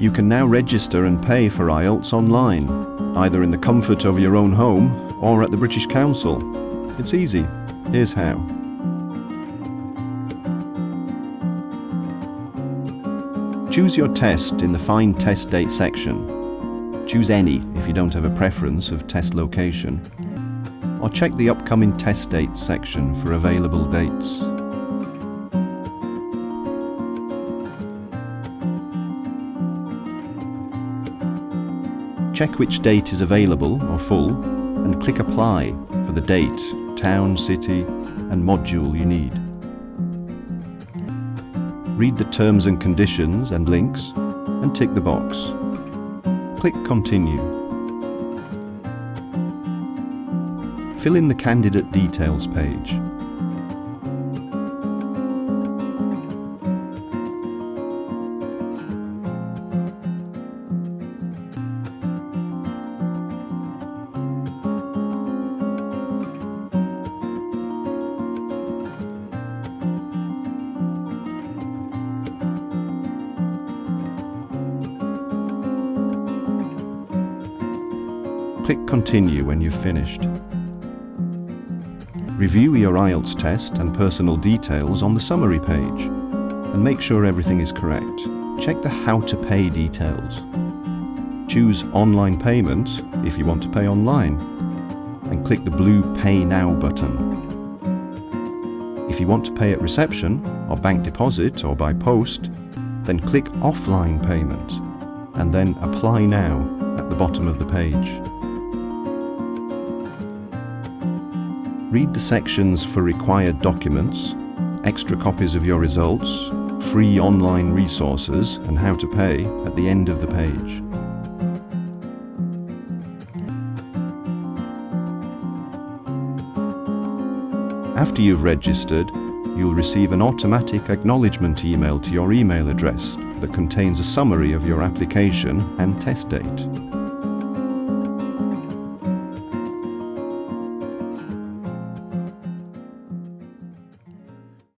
You can now register and pay for IELTS online, either in the comfort of your own home or at the British Council. It's easy. Here's how. Choose your test in the Find Test Date section. Choose any if you don't have a preference of test location. Or check the upcoming test dates section for available dates. Check which date is available or full and click Apply for the date, town, city and module you need. Read the terms and conditions and links and tick the box. Click Continue. Fill in the candidate details page. Click Continue when you've finished. Review your IELTS test and personal details on the summary page and make sure everything is correct. Check the How to Pay details. Choose Online Payment if you want to pay online and click the blue Pay Now button. If you want to pay at reception or bank deposit or by post, then click Offline Payment and then Apply Now at the bottom of the page. Read the sections for required documents, extra copies of your results, free online resources and how to pay at the end of the page. After you've registered, you'll receive an automatic acknowledgement email to your email address that contains a summary of your application and test date.